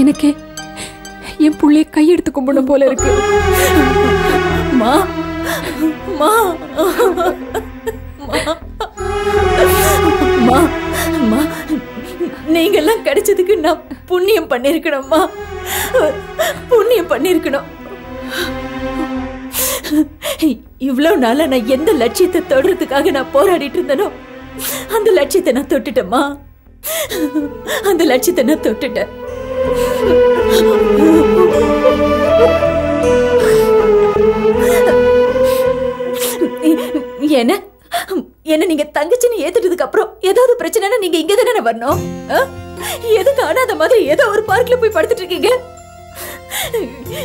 எனக்கு என் புள்ளைய கையெடுத்து கும்பிடும் போல இருக்கு. மா மா மா மா நீங்கெல்லாம் கிடைச்சதுக்கு நான் புண்ணியம் பண்ணிருக்கணும்மா புண்ணியம் பண்ணிருக்கணும் இவ்வளவு நாளாக நான் எந்த லட்சியத்தை தொடுறதுக்காக நான் போராடிட்டு இருந்தனோ அந்த லட்சியத்தை நான் தொட்டுட்டேம்மா. அந்த லட்சியத்தை நான் தொட்டுட்டேன். என்ன? என்ன நீங்க தங்கச்சின்னு ஏத்துட்டதுக்கு அப்புறம் ஏதாவது பிரச்சனைனா நீங்க இங்க தானே வரணும்? ஆ? எதுக்கு அந்த மாதிரி ஏதோ ஒரு பார்க்ல போய் படுத்துட்டு இருக்கீங்க?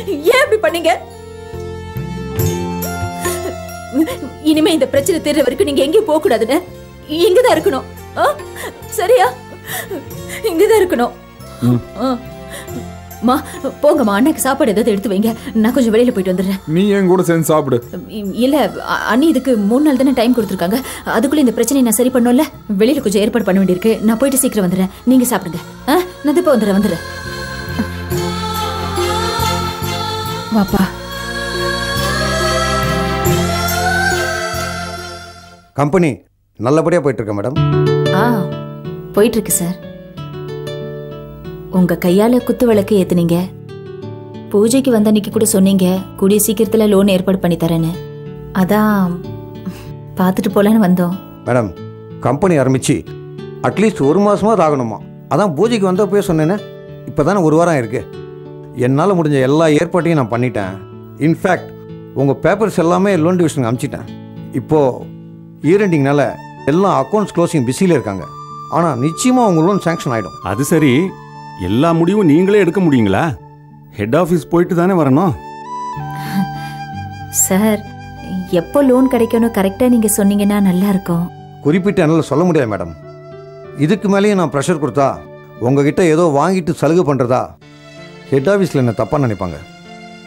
ஏன் இப்படி பண்ணீங்க? இனிமே இந்த பிரச்சனை தீர்ற வரைக்கும் நீங்க எங்கேயும் போக கூடாதுன்னு இங்கதான் இருக்கணும். ஆ? சரியா? இங்கதான் இருக்கணும். மா. போங்கம்மா அண்ணாக்கு சாப்பாடு ஏதாவது எடுத்து வைங்க. நான் கொஞ்சம் வெளியில போயிட்டு வந்துடுறேன். நீ என் கூட சேர்ந்து சாப்பிடு. இல்ல அண்ணி இதுக்கு மூணு நாள் தானே டைம் கொடுத்துருக்காங்க. அதுக்குள்ள இந்த பிரச்சனையை நான் சரி பண்ணோம்ல வெளியில கொஞ்சம் ஏற்பாடு பண்ண வேண்டியிருக்கு. நான் போயிட்டு சீக்கிரம் வந்துடுறேன். நீங்க சாப்பிடுங்க. ஆ, நான் இப்போ வந்துடுறேன் வந்துடுறேன். வாப்பா. கம்பெனி நல்லபடியாக போயிட்டுருக்க மேடம். ஆ போயிட்டு இருக்கு சார். உங்க கையால குத்து விளக்கு ஏத்துனீங்க. பூஜைக்கு வந்த அன்னைக்கு கூட சொன்னீங்க கூடிய சீக்கிரத்துல லோன் ஏற்பாடு பண்ணி தரேன்னு. அதான் பார்த்துட்டு போலான்னு வந்தோம். மேடம் கம்பெனி ஆரம்பிச்சு அட்லீஸ்ட் ஒரு மாதமாவது ஆகணுமா? அதான் பூஜைக்கு வந்தப்பவே சொன்னேனே இப்போ தானே ஒரு வாரம் இருக்கு. என்னால் முடிஞ்ச எல்லா ஏற்பாட்டையும் நான் பண்ணிட்டேன். இன்ஃபேக்ட் உங்கள் பேப்பர்ஸ் எல்லாமே லோன் டிவிஷனுக்கு அனுப்பிச்சிட்டேன் இப்போது இயர் எண்டிங்னால எல்லாம் அக்கௌண்ட்ஸ் க்ளோசிங் பிஸியில் இருக்காங்க. ஆனால் நிச்சயமாக உங்கள் லோன் சேங்ஷன் ஆகிடும் அது சரி. எல்லா முடிவும் நீங்களே எடுக்க முடியுங்களா? ஹெட் ஆஃபீஸ் போயிட்டு தானே வரணும். சார் எப்போ லோன் கிடைக்கணும் கரெக்டா நீங்க சொன்னீங்கன்னா நல்லா இருக்கும். குறிப்பிட்ட என்னால் சொல்ல முடியாது மேடம் இதுக்கு மேலேயும் நான் ப்ரெஷர் கொடுத்தா உங்ககிட்ட ஏதோ வாங்கிட்டு சலுகை பண்ணுறதா ஹெட் ஆஃபீஸில் என்ன தப்பாக நினைப்பாங்க?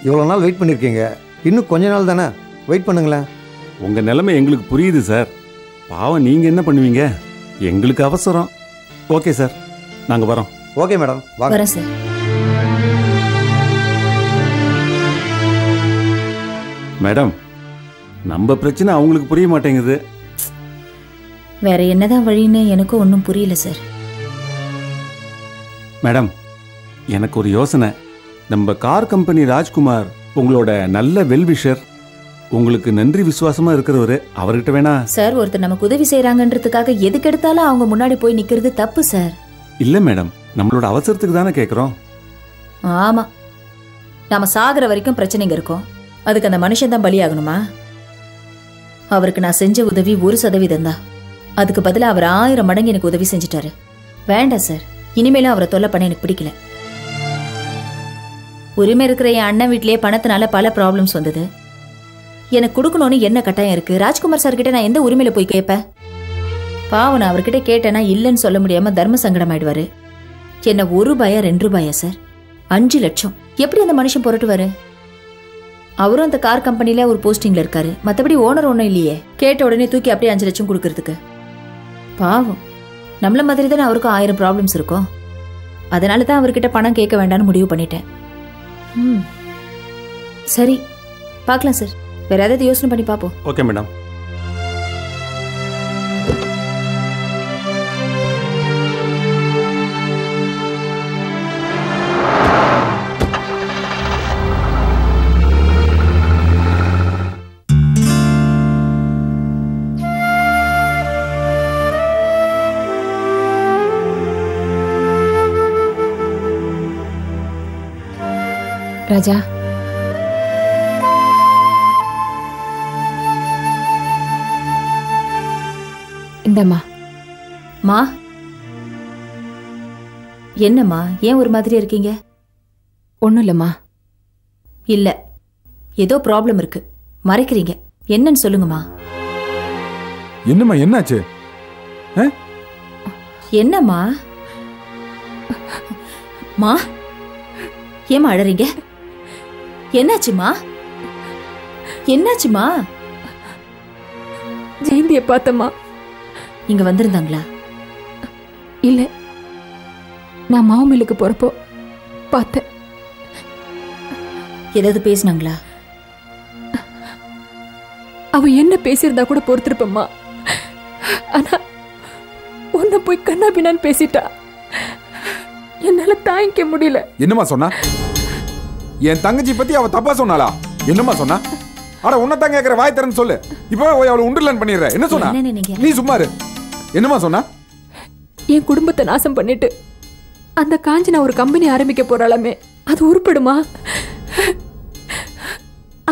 இவ்வளோ நாள் வெயிட் பண்ணியிருக்கீங்க இன்னும் கொஞ்ச நாள் தானே? வெயிட் பண்ணுங்களேன். உங்க நிலைமை எங்களுக்கு புரியுது சார் பாவம் நீங்க என்ன பண்ணுவீங்க? எங்களுக்கு அவசரம். ஓகே சார் நாங்க வரோம். ஓகே மேடம் வாங்க. வரேன் சார். மேடம் நம்ம பிரச்சனை அவங்களுக்கு புரிய மாட்டேங்குது. வேற என்னதான் வழின்னு எனக்கும் ஒன்றும் புரியல சார். மேடம் எனக்கு ஒரு யோசனை. நம்ம கார் கம்பெனி ராஜ்குமார் உங்களோட நல்ல வெல்விஷர் உங்களுக்கு நன்றி விசுவாசமா இருக்கிறவரு அவர்கிட்ட வேணா. சார் ஒருத்தர் நமக்கு உதவி செய்றாங்கன்றதுக்காக எதுக்கு எடுத்தாலும் அவங்க முன்னாடி போய் நிக்கிறது தப்பு சார். இல்ல மேடம் நம்மளோட அவசரத்துக்கு தானே கேட்குறோம் ஆமாம் நாம் சாகிற வரைக்கும் பிரச்சனைங்க இருக்கும். அதுக்கு அந்த மனுஷன் தான் பலியாகணுமா? அவருக்கு நான் செஞ்ச உதவி ஒரு சதவீதம் தான். அதுக்கு பதிலாக அவர் ஆயிரம் மடங்கு எனக்கு உதவி செஞ்சுட்டாரு. வேண்டாம் சார். இனிமேலும் அவரை தொல்லை பண்ண எனக்கு பிடிக்கல. உரிமை இருக்கிற என் அண்ணன் வீட்லயே பணத்தினால பல ப்ராப்ளம்ஸ் வந்தது. எனக்கு கொடுக்கணும்னு என்ன கட்டாயம் இருக்கு? ராஜ்குமார் சார் கிட்ட நான் எந்த உரிமையில போய் கேட்பேன் பாவம் நான் அவர்கிட்ட கேட்டேன்னா இல்லைன்னு சொல்ல முடியாம தர்ம சங்கடம் ஆயிடுவாரு என்ன ஒரு ரூபாயா ரெண்டு ரூபாயா சார் அஞ்சு லட்சம். எப்படி அந்த மனுஷன் புரட்டுவாரு? அவரும் அந்த கார் கம்பெனில ஒரு போஸ்டிங்ல இருக்காரு. மத்தபடி ஓனர் ஒன்றும் இல்லையே. கேட்ட உடனே தூக்கி அப்படியே அஞ்சு லட்சம் கொடுக்கறதுக்கு. பாவம். நம்மள மாதிரி தானே அவருக்கும் ஆயிரம் ப்ராப்ளம்ஸ் இருக்கும். அதனால தான் அவர்கிட்ட பணம் கேட்க வேண்டாம்னு முடிவு பண்ணிட்டேன். ம். சரி. பார்க்கலாம் சார் வேற ஏதாவது யோசனை பண்ணி பார்ப்போம். Okay madam Raja. இந்தம்மா. மா. என்னம்மா ஏன் ஒரு மாதிரி இருக்கீங்க? ஒன்றும் இல்லைம்மா இல்ல. ஏதோ ப்ராப்ளம் இருக்கு. மறைக்கிறீங்க. என்னன்னு சொல்லுங்கம்மா. என்னம்மா என்னாச்சு? என்னம்மா? மா? ஏம்மா அழறீங்க? என்னாச்சுமா? என்னாச்சுமா? ஜெயந்தியை பார்த்தம்மா. இங்க வந்திருந்தாங்களா? இல்லை. நான் மாவுமில்லுக்கு போகிறப்போ பார்த்தேன். ஏதாவது பேசுனாங்களா? அவ என்ன பேசியிருந்தா கூட பொறுத்திருப்பம்மா. ஆனா உன்னை போய் கண்ணா பின்னான்னு பேசிட்டா. என்னால தாங்கிக்க முடியல. என்னம்மா சொன்னா? என் தங்கச்சி பத்தி அவ தப்பா சொன்னாளா? என்னம்மா சொன்னா? அட உன்னை தான் கேட்கிற வாய் திறந்து சொல்லு. இப்பவே போய் அவளை உண்டுலன் பண்ணிடுற. என்ன சொன்னா? நீ சும்மா இரு. என்னம்மா சொன்னா? என் குடும்பத்தை நாசம் பண்ணிட்டு அந்த காஞ்சனா ஒரு கம்பெனி ஆரம்பிக்க போறாளாமே அது உருப்படுமா?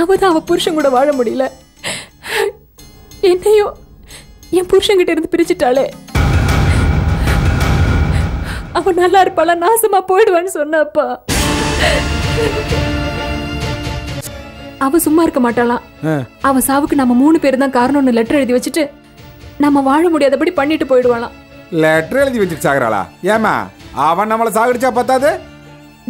அவதான் அவ புருஷன் கூட வாழ முடியல. என்னையும் என் புருஷன்கிட்ட இருந்து பிரிச்சுட்டாளே. அவ நல்லா இருப்பாளா? நாசமா போயிடுவான்னு சொன்னப்பா அவ சும்மா இருக்க மாட்டாளாம். அவ சாவுக்கு நம்ம மூணு பேர் தான் காரணம்னு லெட்டர் எழுதி வச்சுட்டு நம்ம வாழ முடியாதபடி பண்ணிட்டு போயிடுவாளாம். லெட்டர் எழுதி வச்சுட்டு சாகுறாளா? ஏமா அவன் நம்மள சாகடிச்சா பத்தாது?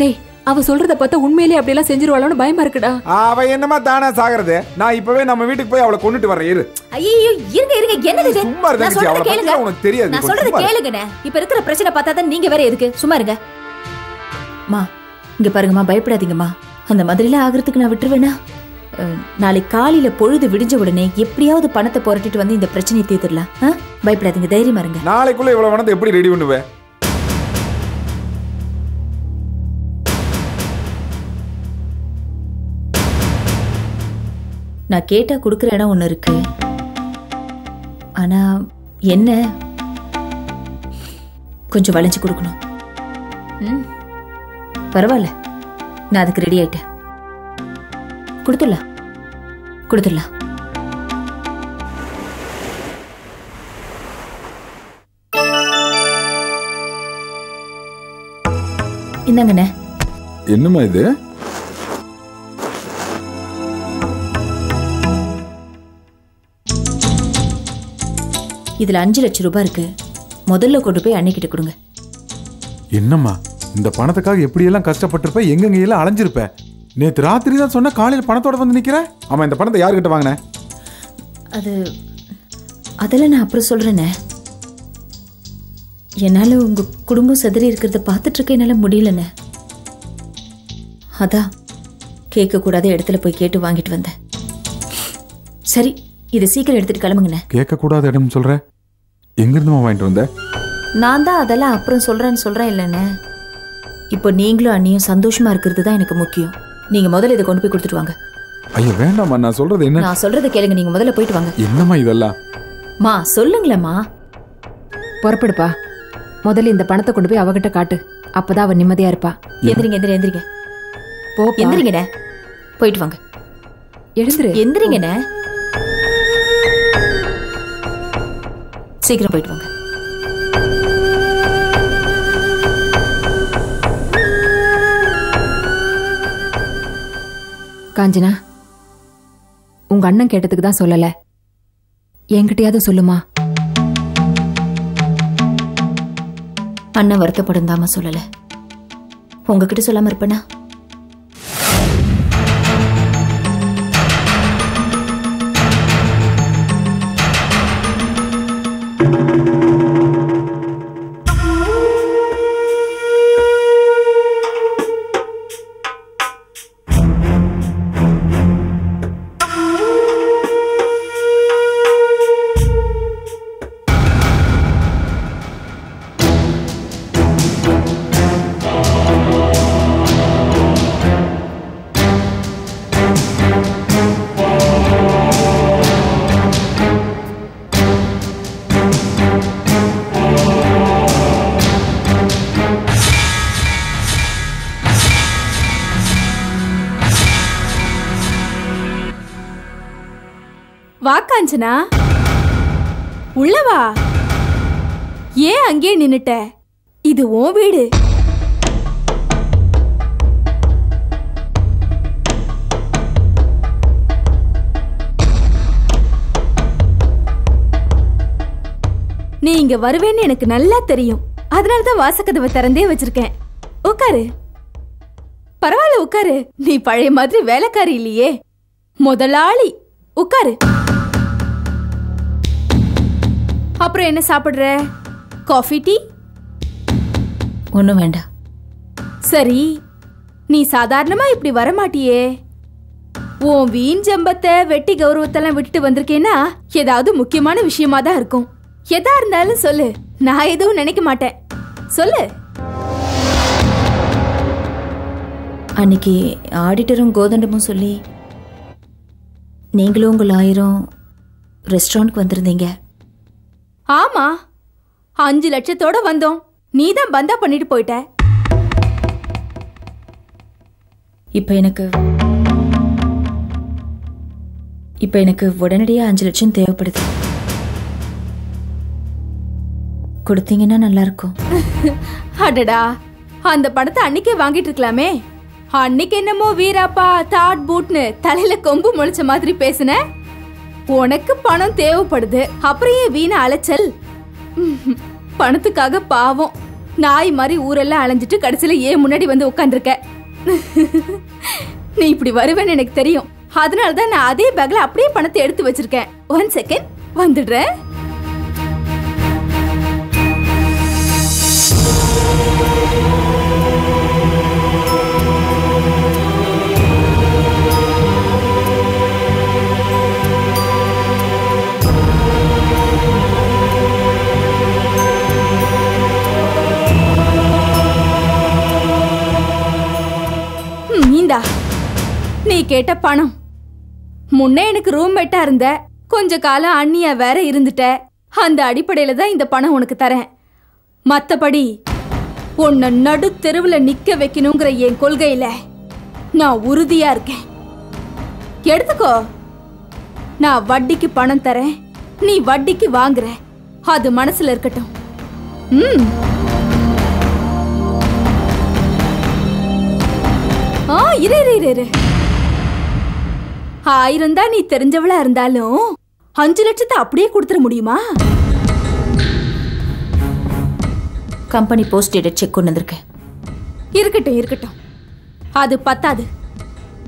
டேய் அவ சொல்றத பார்த்தா உண்மையிலேயே அப்படியெல்லாம் செஞ்சிருவாளோன்னு பயமா இருக்குடா. அவ என்னமா தானா சாகுறது? நான் இப்பவே நம்ம வீட்டுக்கு போய் அவளை கொண்டுட்டு வரேன் இரு. ஐயோ இருங்க இருங்க என்னது இது? சும்மா இரு நான் தங்கச்சி, அவளை சொல்றத பத்தி கேளுங்க. உனக்கு தெரியாது. நான் சொல்றத. கேளுங்கண்ணே. இப்ப இருக்கிற பிரச்சனை பார்த்தா தான் நீங்க வேற எதுக்கு? சும்மா இருங்க. மா இங்க பாருங்கம்மா பயப்படாதீங்கம்மா. அந்த மாதிரிலாம் ஆகிறதுக்கு நான் விட்டுருவேனா? நாளைக்கு காலையில பொழுது விடிஞ்ச உடனே எப்படியாவது பணத்தை புரட்டிட்டு வந்து இந்த பிரச்சனையை தீர்த்துடலாம்? பயப்படாதீங்க தைரியமா இருங்க. நாளைக்குள்ள இவ்வளவு பணத்தை எப்படி ரெடி பண்ணுவ? நான் கேட்டா கொடுக்குற இடம் ஒன்று இருக்கு. ஆனா என்ன? கொஞ்சம் வளைஞ்சு கொடுக்கணும். ம்? பரவாயில்ல. நான் அதுக்கு ரெடி ஆயிட்டேன். கொடுத்துடலாம். கொடுத்துடலாம். இந்தாங்கண்ணே என்னம்மா இது? இதுல அஞ்சு லட்சம் ரூபாய் இருக்கு. முதல்ல கொண்டு போய் அன்னைக்கிட்ட கொடுங்க. என்னம்மா? இந்த பணத்துக்காக எப்படி எல்லாம் கஷ்டப்பட்டிருப்ப எங்கெங்க எல்லாம் அலைஞ்சிருப்ப? நேத்து ராத்திரி தான் சொன்ன காலையில பணத்தோட வந்து நிக்கிற? ஆமா இந்த பணத்தை யாருக்கிட்ட வாங்கின? அது அதெல்லாம் நான் அப்புறம் சொல்றேனே. என்னால உங்க குடும்பம் செதறி இருக்கிறத பார்த்துட்டு இருக்க என்னால முடியலண்ணே அதான் கேட்க கூடாத இடத்துல போய் கேட்டு வாங்கிட்டு வந்தேன். சரி இதை சீக்கிரம் எடுத்துட்டு கிளம்புங்கண்ணே. கேட்க கூடாத இடம் சொல்ற? எங்க இருந்துமா வாங்கிட்டு வந்த? நான் தான் அதெல்லாம் அப்புறம் சொல்றேன்னு சொல்றேன் இல்லைண்ணே. இப்போ நீங்களும் அண்ணியும் சந்தோஷமா இருக்கிறது தான் எனக்கு முக்கியம். நீங்க முதல்ல இதை கொண்டு போய் கொடுத்துட்டு வாங்க. ஐயோ வேண்டாம்மா நான் சொல்றது என்ன? நான் சொல்றதை கேளுங்க நீங்க முதல்ல போயிட்டு வாங்க. என்னம்மா இதெல்லாம்? மா சொல்லுங்களேம்மா. புறப்படுப்பா. முதல்ல இந்த பணத்தை கொண்டு போய் அவகிட்ட காட்டு. அப்பதான் அவ நிம்மதியா இருப்பா. எந்திரிங்க எந்திரி எந்திரிங்க. போ எந்திரிங்கண்ணே. போயிட்டு வாங்க. எழுந்துரு. எந்திரிங்கண்ணே. சீக்கிரம் போயிட்டு வாங்க. காஞ்சனா உங்க அண்ணன் கேட்டதுக்கு தான் சொல்லல. என்கிட்டயாவது சொல்லுமா? அண்ணன் வருத்தப்படும் தாமா சொல்லல. உங்ககிட்ட சொல்லாம இருப்பேனா? அஞ்சனா? உள்ளவா? ஏன் அங்கேயே நின்னுட்ட? இது ஓ வீடு. நீ இங்க வருவேன்னு எனக்கு நல்லா தெரியும். அதனால தான் வாசக்கதவை திறந்தே வச்சிருக்கேன். உட்காரு பரவாயில்ல உட்காரு நீ பழைய மாதிரி வேலைக்காரி இல்லையே. முதலாளி. உட்காரு அப்புறம் என்ன சாப்பிடுற? காஃபி டீ ஒன்றும் வேண்டாம். சரி நீ சாதாரணமா இப்படி வரமாட்டியே. உன் வீண் ஜம்பத்தை வெட்டி கௌரவத்தெல்லாம் விட்டுட்டு வந்திருக்கேன்னா ஏதாவது முக்கியமான விஷயமா தான் இருக்கும். எதா இருந்தாலும் சொல்லு. நான் எதுவும் நினைக்க மாட்டேன். சொல்லு. அன்னைக்கு ஆடிட்டரும் கோதண்டமும் சொல்லி நீங்களும் உங்கள் ஆயிரம் ரெஸ்டாரண்ட்க்கு வந்திருந்தீங்க. ஆமா. அஞ்சு லட்சத்தோட வந்தோம். நீ தான் பந்தா பண்ணிட்டு போயிட்ட. இப்போ எனக்கு இப்போ எனக்கு உடனடியாக அஞ்சு லட்சம் தேவைப்படுது. கொடுத்தீங்கன்னா நல்லா இருக்கும் அடடா. அந்த பணத்தை அன்னைக்கே வாங்கிட்டு இருக்கலாமே. அன்னைக்கு என்னமோ வீராப்பா தாட் பூட்னு தலையில கொம்பு முளைச்ச மாதிரி பேசுன. உனக்கு பணம் தேவைப்படுது. அப்புறம் ஏன் வீண அலைச்சல்? பணத்துக்காக பாவம். நாய் மாதிரி ஊரெல்லாம் அலைஞ்சிட்டு கடைசியில ஏன் முன்னாடி வந்து உட்காந்துருக்க நீ இப்படி வருவேன்னு எனக்கு தெரியும். அதனால தான் நான் அதே பேக்ல அப்படியே பணத்தை எடுத்து வச்சிருக்கேன். ஒன் செகண்ட் வந்துடுறேன் ம், நீ கேட்ட பணம். முன்னே எனக்கு ரூம்மேட்டா இருந்த கொஞ்ச காலம் அண்ணியா வேற இருந்துட்ட. அந்த அடிப்படையில தான் இந்த பணம் உனக்கு தரேன். மத்தபடி உன்னை நடு தெருவுல நிக்க வைக்கணுங்கிற என் கொள்கையில நான் உறுதியா இருக்கேன். எடுத்துக்கோ. நான் வட்டிக்கு பணம் தரேன். நீ வட்டிக்கு வாங்குற. அது மனசுல இருக்கட்டும். ம். ஆ இரு இரு இரு இரு. ஆயிரம் தான் நீ தெரிஞ்சவளா இருந்தாலும் அஞ்சு லட்சத்தை அப்படியே கொடுத்துட முடியுமா? கம்பெனி போஸ்ட் டேட்டட் செக் கொண்டு வந்திருக்கேன். இருக்கட்டும் இருக்கட்டும். அது பத்தாது.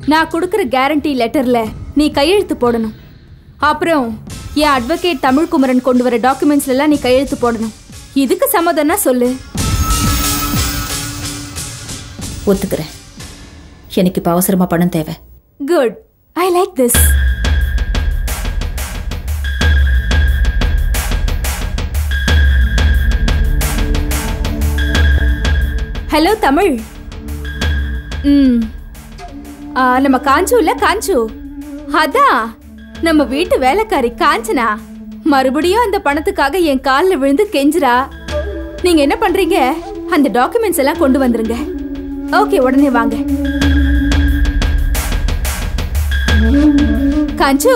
நான் கொடுக்குற கேரண்டி லெட்டர்ல நீ கையெழுத்து போடணும். அப்புறம் என் அட்வொகேட் தமிழ்குமரன் கொண்டு வர டாக்குமெண்ட்ஸ்ல எல்லாம் நீ கையெழுத்து போடணும். இதுக்கு சம்மதம்னா சொல்லு. ஒத்துக்கிறேன். எனக்கு இப்போ அவசரமாக பணம் தேவை. Good I like this hello Tamil ம் நம்ம காஞ்சு இல்ல காஞ்சு. அதான் நம்ம வீட்டு வேலைக்காரி காஞ்சனா மறுபடியும் அந்த பணத்துக்காக என் காலில் விழுந்து கெஞ்சுறா. நீங்க என்ன பண்றீங்க? அந்த டாக்குமெண்ட்ஸ் எல்லாம் கொண்டு வந்துருங்க. ஓகே உடனே வாங்க. காஞ்சு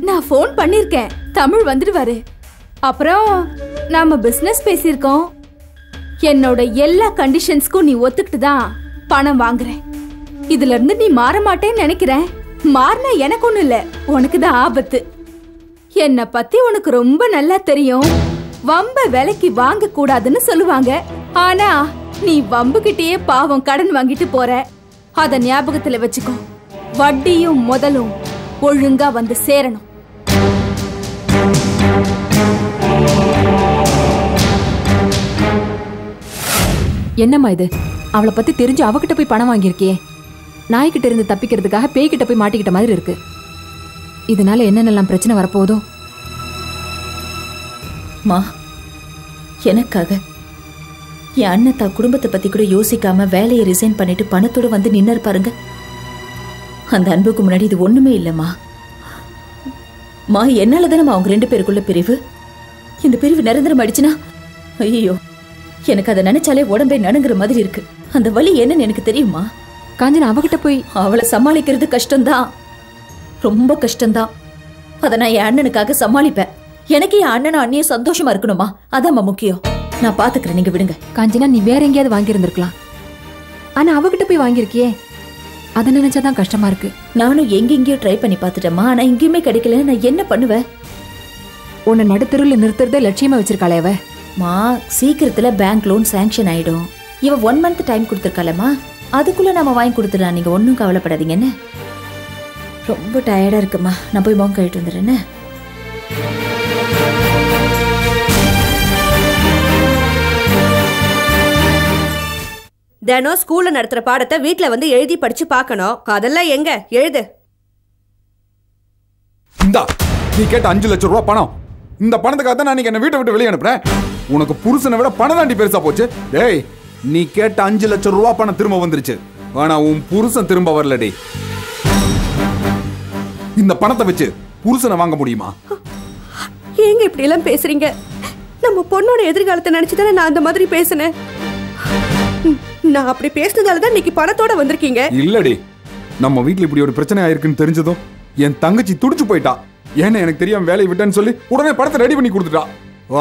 நான் ஃபோன் பண்ணிருக்கேன். தமிழ் வந்துடுவாரு. அப்புறம் நாம பிசினஸ் பேசியிருக்கோம். என்னோட எல்லா கண்டிஷன்ஸ்க்கும் நீ ஒத்துக்கிட்டு தான் பணம் வாங்குறேன் இதுல இருந்து நீ மாற மாட்டேன்னு நினைக்கிறேன். மாறினா எனக்கு ஒண்ணு இல்ல. உனக்கு தான் ஆபத்து. என்னை பத்தி உனக்கு ரொம்ப நல்லா தெரியும். வம்ப விலைக்கு வாங்க கூடாதுன்னு சொல்லுவாங்க. ஆனா நீ வம்புகிட்டயே பாவம் கடன் வாங்கிட்டு போற. அத ஞாபகத்துல வச்சுக்கோ. வட்டியும் முதலும். ஒழுங்கா வந்து சேரணும். என்னம்மா இது? அவளை பத்தி தெரிஞ்சு அவகிட்ட போய் பணம் வாங்கியிருக்கியே. நாய்கிட்ட இருந்து தப்பிக்கிறதுக்காக பேய்கிட்ட போய் மாட்டிக்கிட்ட மாதிரி இருக்கு. இதனால என்னென்னலாம் பிரச்சனை வரப்போதோ மா எனக்காக என் அண்ணன் தான் குடும்பத்தை பத்தி கூட யோசிக்காம வேலையை ரிசைன் பண்ணிட்டு பணத்தோட வந்து நின்னர் பாருங்க. அந்த அன்புக்கு முன்னாடி இது ஒண்ணுமே இல்லம்மா. மா என்னால தானே அவங்க ரெண்டு பேருக்குள்ள பிரிவு? இந்த பிரிவு நிரந்தரம் அடிச்சுனா ஐயோ எனக்கு அதை நினைச்சாலே உடம்பே நடுங்குற மாதிரி இருக்கு. அந்த வலி என்னன்னு எனக்கு தெரியுமா காஞ்சனா அவகிட்ட போய் அவளை சமாளிக்கிறது கஷ்டம்தான். ரொம்ப கஷ்டம்தான். அதை நான் என் அண்ணனுக்காக சமாளிப்பேன். எனக்கு என் அண்ணனும் அண்ணியும் சந்தோஷமா இருக்கணுமா? அதாம்மா முக்கியம். நான் பாத்துக்கிறேன் நீங்க விடுங்க. காஞ்சனா நீ வேற எங்கேயாவது வாங்கியிருந்திருக்கலாம். ஆனா அவகிட்ட போய் வாங்கியிருக்கியே. அதை நினைச்சாதான் கஷ்டமா இருக்கு. நானும் எங்கெங்கேயோ ட்ரை பண்ணி பார்த்துட்டேம்மா. ஆனா எங்கேயுமே கிடைக்கல. நான் என்ன பண்ணுவேன் உன்னை நடுத்தருவில் நிறுத்துறதே லட்சியமா வச்சிருக்காளே அவ. மா சீக்கிரத்துல பேங்க் லோன் சாங்ஷன் ஆயிடும். இவ ஒன் மந்த் டைம் கொடுத்துருக்காளம்மா. அதுக்குள்ள நம்ம வாங்கி கொடுத்துடலாம். நீங்க ஒன்றும் கவலைப்படாதீங்க என்ன? ரொம்ப டயர்டா இருக்குமா. நான் போய் மோங்க கழிட்டு வந்துடுறேன்னு தினம் ஸ்கூல்ல நடத்துற பாடத்தை வீட்ல வந்து எழுதி படிச்சு பார்க்கணும். அதெல்லாம் எங்க? எழுது. இந்தா நீ கேட்ட அஞ்சு லட்சம் ரூபா பணம். இந்த பணத்துக்காக தான் நான் என்ன வீட்டை விட்டு வெளியே அனுப்புறேன். உனக்கு புருஷனை விட பணம் தாண்டி பெருசா போச்சு. டேய் நீ கேட்ட அஞ்சு லட்சம் ரூபா பணம் திரும்ப வந்துருச்சு. ஆனா உன் புருஷன் திரும்ப வரலடி. இந்த பணத்தை வச்சு புருஷனை வாங்க முடியுமா? ஏங்க இப்படி எல்லாம் பேசுறீங்க? நம்ம பொண்ணோட எதிர்காலத்தை நினைச்சுதானே நான் அந்த மாதிரி பேசினேன். நான் அப்படி பேசினதால தான் இன்னைக்கு பணத்தோட வந்திருக்கீங்க. இல்லடி. நம்ம வீட்ல இப்படி ஒரு பிரச்சனை ஆயிருக்குன்னு தெரிஞ்சதும் என் தங்கச்சி துடிச்சு போயிட்டா. ஏன்னா எனக்கு தெரியாம வேலையை விட்டேன்னு சொல்லி உடனே படத்தை ரெடி பண்ணி கொடுத்துட்டா.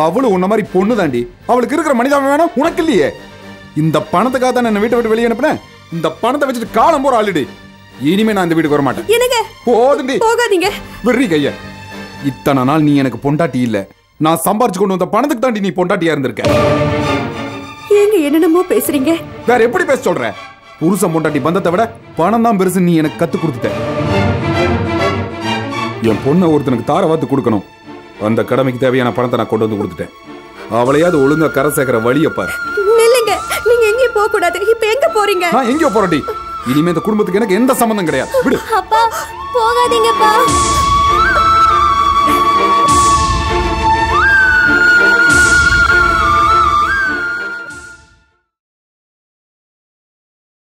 அவளும் உன்ன மாதிரி பொண்ணு தாண்டி. அவளுக்கு இருக்கிற மனிதாபம் வேணாம் உனக்கு இல்லையே. இந்த பணத்துக்காக தான் என்ன வீட்டை விட்டு வெளியே அனுப்புனேன்? இந்த பணத்தை வச்சுட்டு காலம் போற ஆல்ரெடி இனிமே நான் இந்த வீட்டுக்கு வர மாட்டேன் என்னங்க? போதுண்டி போகாதீங்க. வெறி கைய. இத்தனை நாள் நீ எனக்கு பொண்டாட்டி இல்ல. நான் சம்பாரிச்சு கொண்டு வந்த பணத்துக்கு தாண்டி நீ பொண்டாட்டியா இருந்திருக்க. ஏங்க என்னென்னமோ பேசுறீங்க? வேற எப்படி பேச சொல்ற? புருஷன் பொண்டாட்டி பந்தத்தை விட பணம் தான் பெருசு நீ எனக்கு கத்து கொடுத்துட்ட. என் பொண்ணை ஒருத்தனுக்கு தார வாத்து கொடுக்கணும். அந்த கடமைக்கு தேவையான பணத்தை நான் கொண்டு வந்து கொடுத்துட்டேன். அவளையாவது ஒழுங்கா கரை சேர்க்கிற வழியை பாரு. நில்லுங்க. நீங்க எங்கேயும் போக கூடாது. இப்ப எங்க போறீங்க? நான் எங்கேயோ போறடி இனிமே இந்த குடும்பத்துக்கு எனக்கு எந்த சம்மந்தம் கிடையாது. விடு. அப்பா போகாதீங்கப்பா.